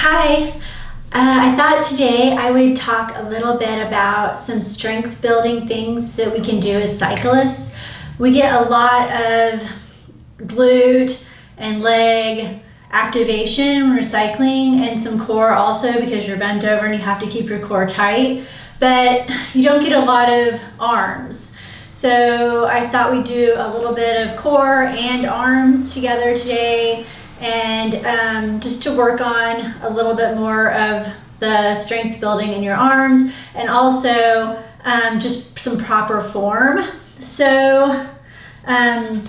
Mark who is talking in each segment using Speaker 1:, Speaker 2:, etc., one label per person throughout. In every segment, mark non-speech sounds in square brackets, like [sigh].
Speaker 1: Hi. Uh, I thought today I would talk a little bit about some strength building things that we can do as cyclists. We get a lot of glute and leg activation when we're cycling and some core also because you're bent over and you have to keep your core tight, but you don't get a lot of arms. So I thought we'd do a little bit of core and arms together today and um, just to work on a little bit more of the strength building in your arms and also um, just some proper form. So um,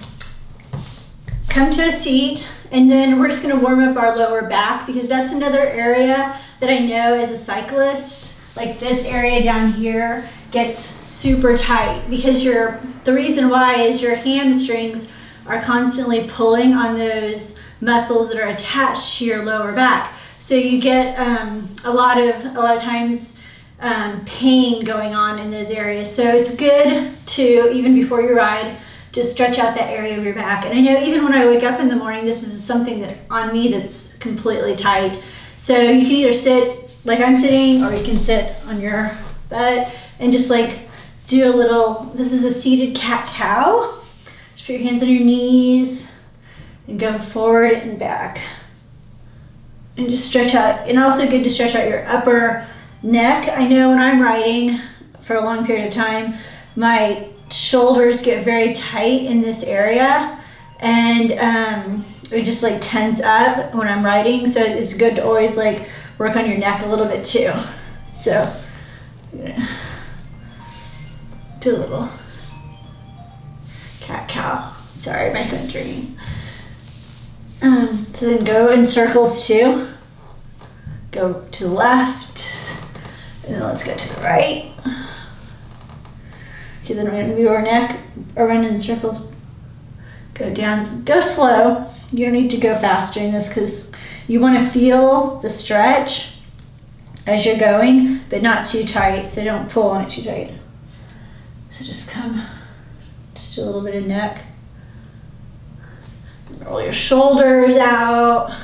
Speaker 1: come to a seat and then we're just gonna warm up our lower back because that's another area that I know as a cyclist, like this area down here gets super tight because your the reason why is your hamstrings are constantly pulling on those muscles that are attached to your lower back. So you get um, a lot of a lot of times um, pain going on in those areas. So it's good to even before you ride to stretch out that area of your back. And I know even when I wake up in the morning, this is something that on me that's completely tight. So you can either sit like I'm sitting or you can sit on your butt and just like do a little, this is a seated cat-cow. Just put your hands on your knees, and go forward and back. And just stretch out, and also good to stretch out your upper neck. I know when I'm riding for a long period of time, my shoulders get very tight in this area and um, it just like tense up when I'm riding. So it's good to always like work on your neck a little bit too. So, do a little cat cow. Sorry, my phone's ringing. Um, so then go in circles too. Go to the left, and then let's go to the right. Okay, then we're gonna move our neck around in circles. Go down, go slow. You don't need to go fast doing this because you wanna feel the stretch as you're going, but not too tight, so don't pull on it too tight. So just come, just a little bit of neck. Roll your shoulders out.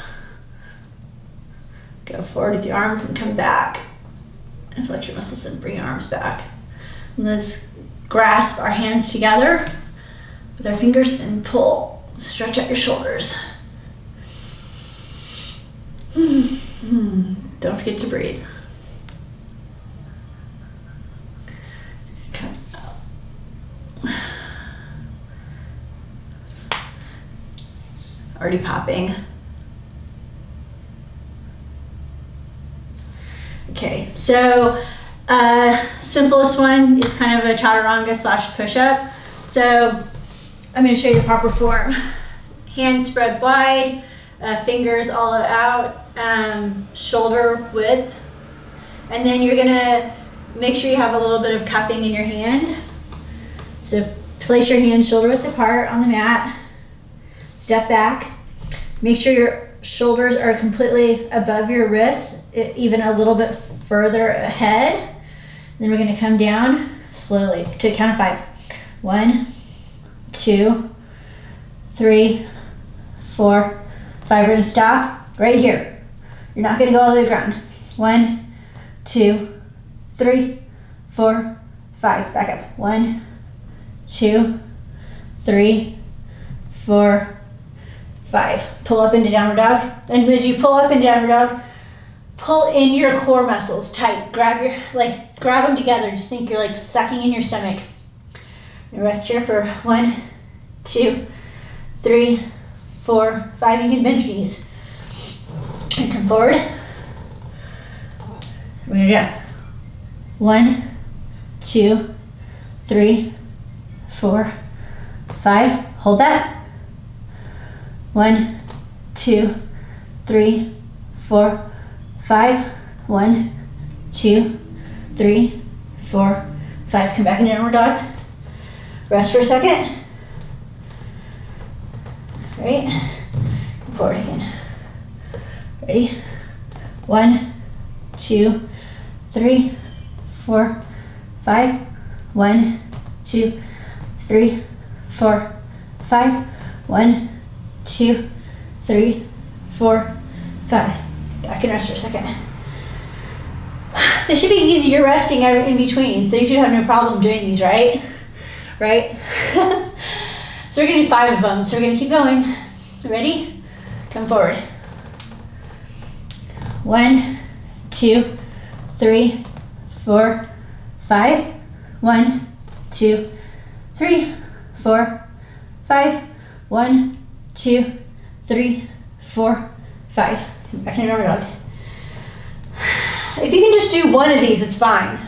Speaker 1: Go forward with your arms and come back. And flex your muscles and bring your arms back. And let's grasp our hands together with our fingers and pull. Stretch out your shoulders. [sighs] Hmm. Don't forget to breathe. Already popping. Okay, so uh, simplest one is kind of a chaturanga slash push-up. So I'm gonna show you the proper form. Hands spread wide, uh, fingers all out, um, shoulder width. And then you're gonna make sure you have a little bit of cupping in your hand. So place your hands shoulder width apart on the mat. Step back. Make sure your shoulders are completely above your wrists, even a little bit further ahead. Then we're gonna come down slowly to count of five. One, two, three, four, five. We're gonna stop right here. You're not gonna go all the way to the ground. One, two, three, four, five. Back up. One, two, three, four, five. Pull up into downward dog. And as you pull up into downward dog, pull in your core muscles tight. Grab your, like, grab them together. Just think you're like sucking in your stomach. And rest here for one, two, three, four, five. You can bend your knees. And come forward. We're gonna down. One, two, three, four, five. Hold that. One, two, three, four, five. One, two, three, four, five. Come back in downward dog. Rest for a second. Right. Come forward again. Ready? One, two, three, four, five. One, two, three, four, five. One, two, three, four, five. Back and rest for a second. [sighs] This should be easy. You're resting in between, so you should have no problem doing these, right? Right? [laughs] so we're gonna do five of them. So we're gonna keep going. Ready? Come forward. One, two, three, four, five. One, two, three, four, five. One, two, three, four, five. Back in normal dog. If you can just do one of these, it's fine.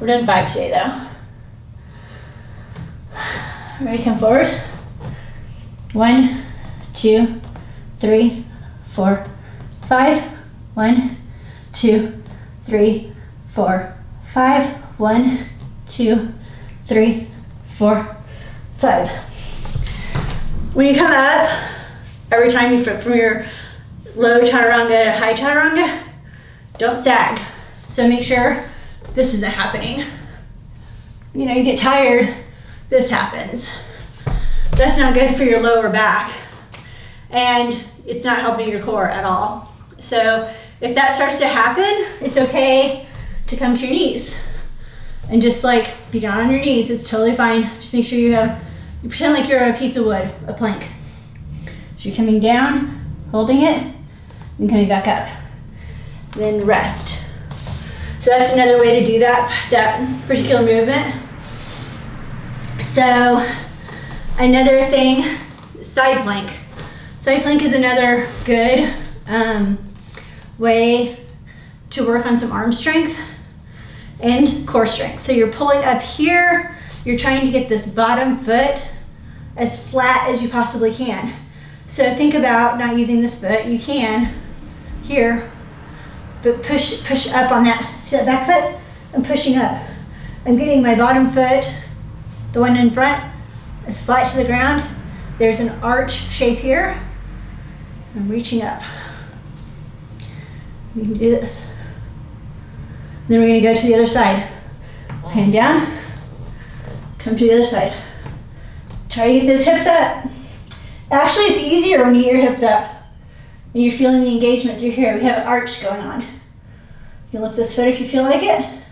Speaker 1: We're done five today though. Ready, come forward. One, two, three, four, five. One, two, three, four, five. One, two, three, four, five. When you come up, every time you flip from your low chaturanga to high chaturanga, don't sag. So make sure this isn't happening. You know, you get tired, this happens. That's not good for your lower back. And it's not helping your core at all. So if that starts to happen, it's okay to come to your knees and just like be down on your knees. It's totally fine. Just make sure you have, you pretend like you're on a piece of wood, a plank. So you're coming down, holding it, and coming back up. Then rest. So that's another way to do that, that particular movement. So another thing, side plank. Side plank is another good um, way to work on some arm strength and core strength. So you're pulling up here, you're trying to get this bottom foot as flat as you possibly can. So think about not using this foot, you can here, but push, push up on that, see that back foot? I'm pushing up. I'm getting my bottom foot, the one in front, as flat to the ground. There's an arch shape here. I'm reaching up. You can do this. Then we're gonna go to the other side. Hand down, come to the other side. Try to get those hips up. Actually, it's easier when you get your hips up and you're feeling the engagement through here. We have an arch going on. You lift this foot if you feel like it.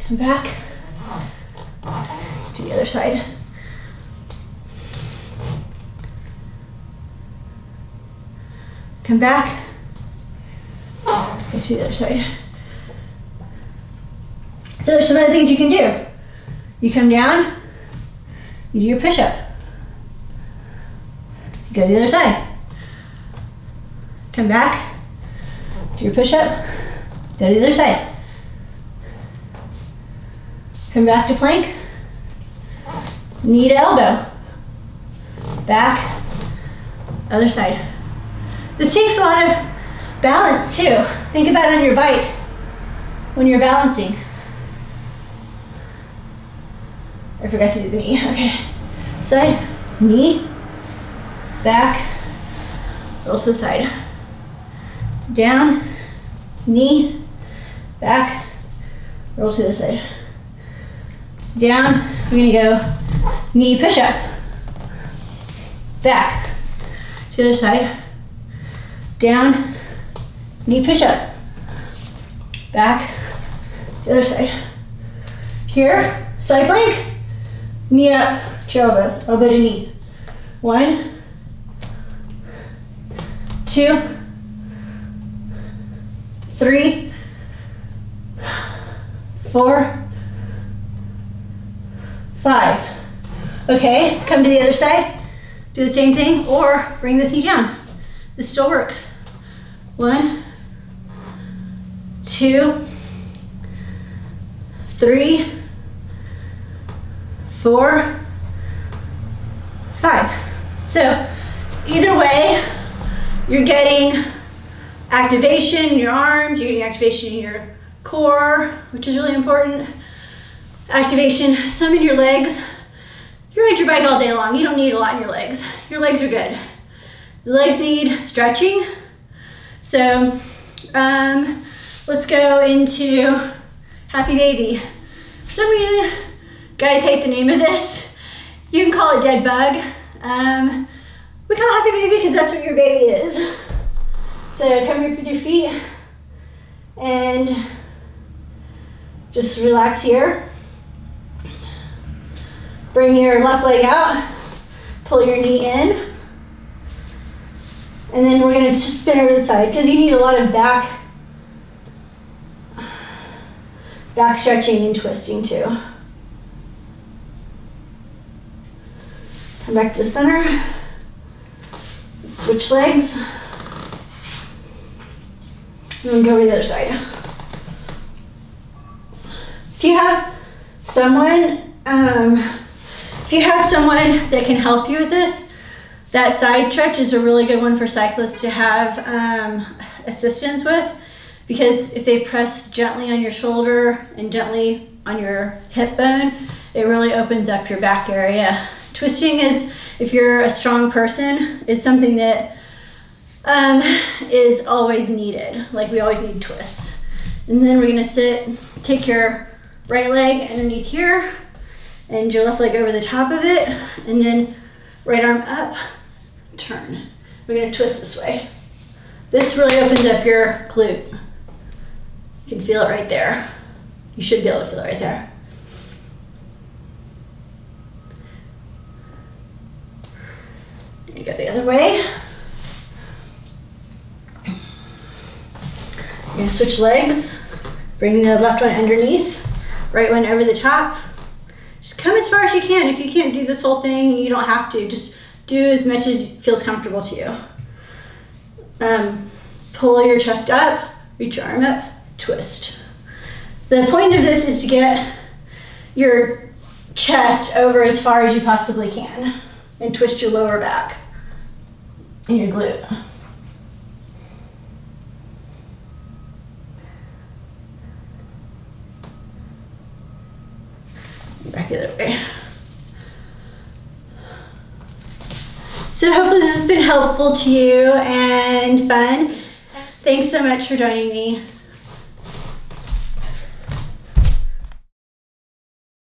Speaker 1: Come back to the other side. Come back. To the other side. So there's some other things you can do. You come down, you do your push-up. Go to the other side. Come back, do your push-up, go to the other side. Come back to plank, knee to elbow. Back, other side. This takes a lot of balance too. Think about on your bike when you're balancing. I forgot to do the knee, [laughs] okay. Side, knee, back, roll to the side. Down, knee, back, roll to the side. Down, we're gonna go knee push up. Back, to the other side. Down, knee push up. Back, the other side. Here, side plank, knee up to elbow, elbow to knee. One, two, three, four, five. Okay, come to the other side, do the same thing, or bring this knee down. This still works. One, two, three, four, five. So either way, you're getting activation in your arms, you're getting activation in your core, which is really important. Activation, some in your legs. You ride your bike all day long. You don't need a lot in your legs. Your legs are good. The legs need stretching. So um, let's go into Happy Baby. For some reason, guys hate the name of this. You can call it Dead Bug. Um, we call it Happy Baby because that's what your baby is. So come up with your feet and just relax here. Bring your left leg out, pull your knee in. And then we're gonna just spin over the side because you need a lot of back, back stretching and twisting too. Come back to center. Switch legs. And then go over the other side. If you have someone, um, if you have someone that can help you with this, that side stretch is a really good one for cyclists to have um, assistance with because if they press gently on your shoulder and gently on your hip bone, it really opens up your back area. Twisting is, if you're a strong person, is something that um, is always needed. Like we always need twists. And then we're gonna sit, take your right leg underneath here and your left leg over the top of it. And then right arm up, turn. We're gonna twist this way. This really opens up your glute. You can feel it right there. You should be able to feel it right there. Go the other way. You're gonna switch legs. Bring the left one underneath, right one over the top. Just come as far as you can. If you can't do this whole thing, you don't have to. Just do as much as feels comfortable to you. Um, pull your chest up, reach your arm up, twist. The point of this is to get your chest over as far as you possibly can and twist your lower back your glute. Back the other way. So hopefully this has been helpful to you and fun. Thanks so much for joining me.